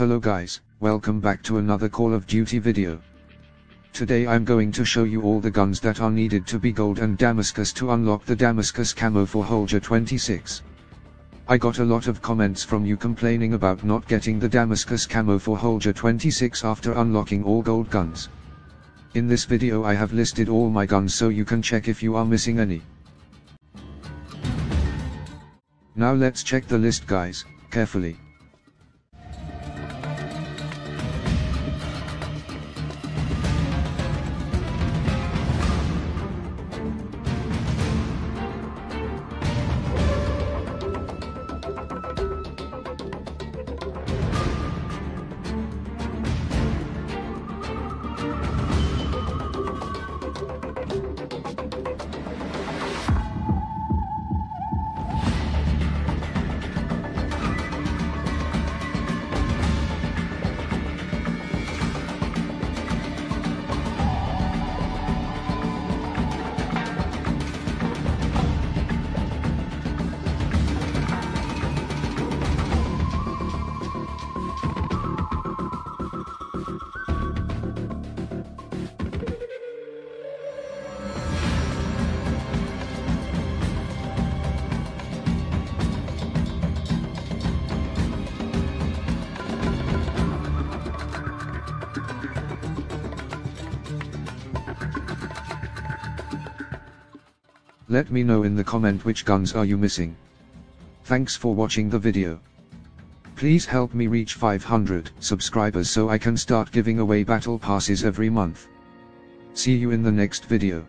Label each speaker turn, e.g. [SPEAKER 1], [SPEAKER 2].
[SPEAKER 1] Hello guys, welcome back to another Call of Duty video. Today I'm going to show you all the guns that are needed to be gold and Damascus to unlock the Damascus camo for Holger 26. I got a lot of comments from you complaining about not getting the Damascus camo for Holger 26 after unlocking all gold guns. In this video I have listed all my guns so you can check if you are missing any. Now let's check the list guys, carefully. Let me know in the comment which guns are you missing. Thanks for watching the video. Please help me reach 500 subscribers so I can start giving away battle passes every month. See you in the next video.